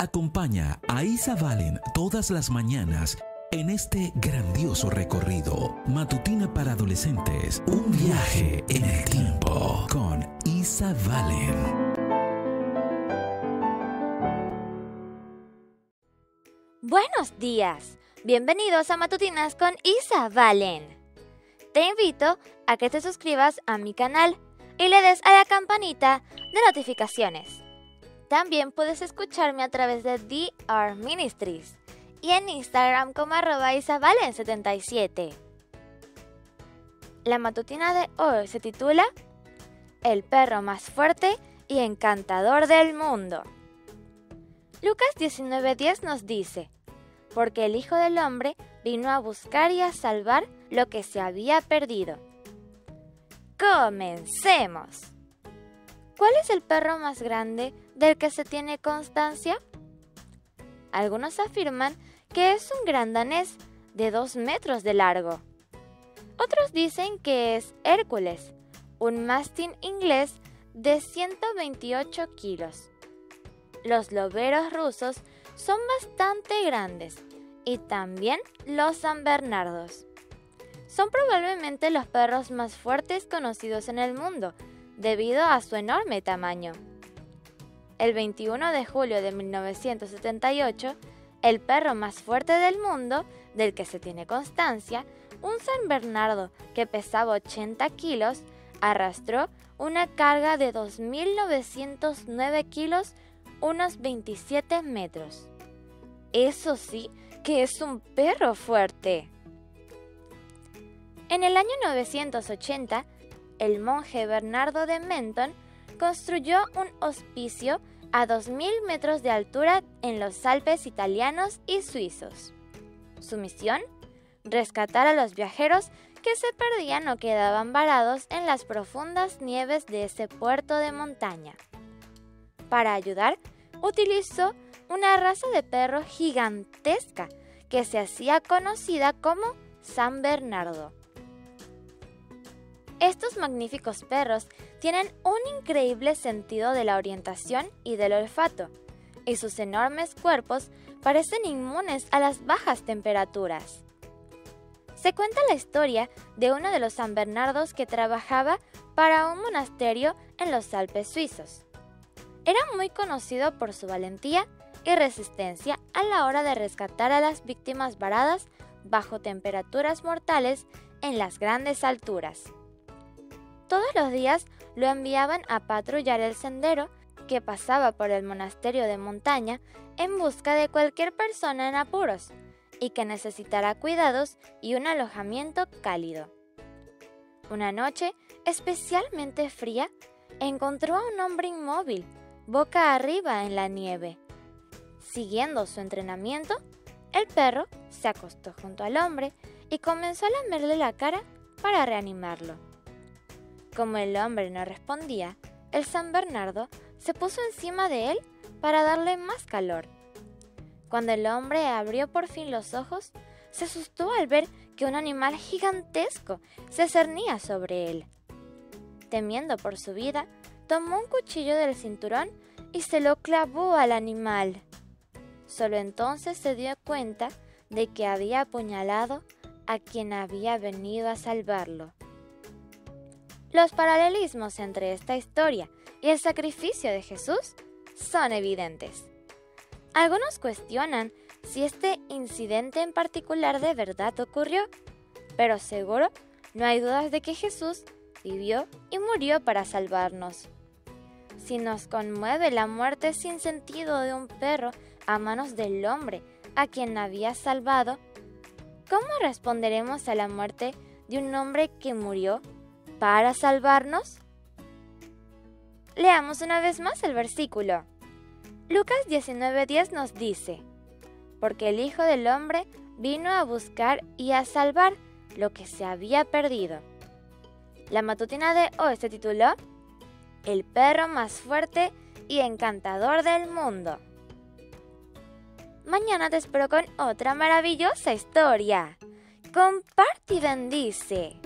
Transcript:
Acompaña a Isa Valen todas las mañanas en este grandioso recorrido matutina para adolescentes, un viaje en el tiempo con Isa Valen. Buenos días, bienvenidos a Matutinas con Isa Valen. Te invito a que te suscribas a mi canal y le des a la campanita de notificaciones también puedes escucharme a través de DR Ministries y en Instagram como arroba isabalen77. La matutina de hoy se titula El perro más fuerte y encantador del mundo. Lucas 19:10 nos dice, porque el Hijo del Hombre vino a buscar y a salvar lo que se había perdido. Comencemos. ¿Cuál es el perro más grande del que se tiene constancia? Algunos afirman que es un gran danés de 2 metros de largo. Otros dicen que es Hércules, un mastín inglés de 128 kilos. Los loberos rusos son bastante grandes y también los San Bernardos. Son probablemente los perros más fuertes conocidos en el mundo debido a su enorme tamaño. El 21 de julio de 1978, el perro más fuerte del mundo, del que se tiene constancia, un San Bernardo que pesaba 80 kilos, arrastró una carga de 2.909 kilos, unos 27 metros. Eso sí que es un perro fuerte. En el año 980, el monje Bernardo de Menton construyó un hospicio a 2.000 metros de altura en los Alpes italianos y suizos. Su misión, rescatar a los viajeros que se perdían o quedaban varados en las profundas nieves de ese puerto de montaña. Para ayudar, utilizó una raza de perro gigantesca que se hacía conocida como San Bernardo. Estos magníficos perros tienen un increíble sentido de la orientación y del olfato, y sus enormes cuerpos parecen inmunes a las bajas temperaturas. Se cuenta la historia de uno de los San Bernardos que trabajaba para un monasterio en los Alpes suizos. Era muy conocido por su valentía y resistencia a la hora de rescatar a las víctimas varadas bajo temperaturas mortales en las grandes alturas. Todos los días lo enviaban a patrullar el sendero que pasaba por el monasterio de montaña en busca de cualquier persona en apuros y que necesitara cuidados y un alojamiento cálido. Una noche especialmente fría, encontró a un hombre inmóvil, boca arriba en la nieve. Siguiendo su entrenamiento, el perro se acostó junto al hombre y comenzó a lamerle la cara para reanimarlo. Como el hombre no respondía, el San Bernardo se puso encima de él para darle más calor. Cuando el hombre abrió por fin los ojos, se asustó al ver que un animal gigantesco se cernía sobre él. Temiendo por su vida, tomó un cuchillo del cinturón y se lo clavó al animal. Solo entonces se dio cuenta de que había apuñalado a quien había venido a salvarlo. Los paralelismos entre esta historia y el sacrificio de Jesús son evidentes. Algunos cuestionan si este incidente en particular de verdad ocurrió, pero seguro no hay dudas de que Jesús vivió y murió para salvarnos. Si nos conmueve la muerte sin sentido de un perro a manos del hombre a quien había salvado, ¿cómo responderemos a la muerte de un hombre que murió para salvarnos? Leamos una vez más el versículo. Lucas 19:10 nos dice, porque el Hijo del Hombre vino a buscar y a salvar lo que se había perdido. La matutina de hoy se tituló El perro más fuerte y encantador del mundo. Mañana te espero con otra maravillosa historia. Comparte y bendice.